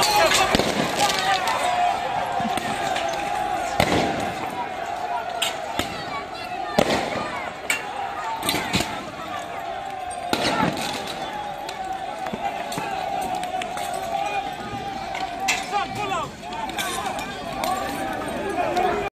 Go, go, go.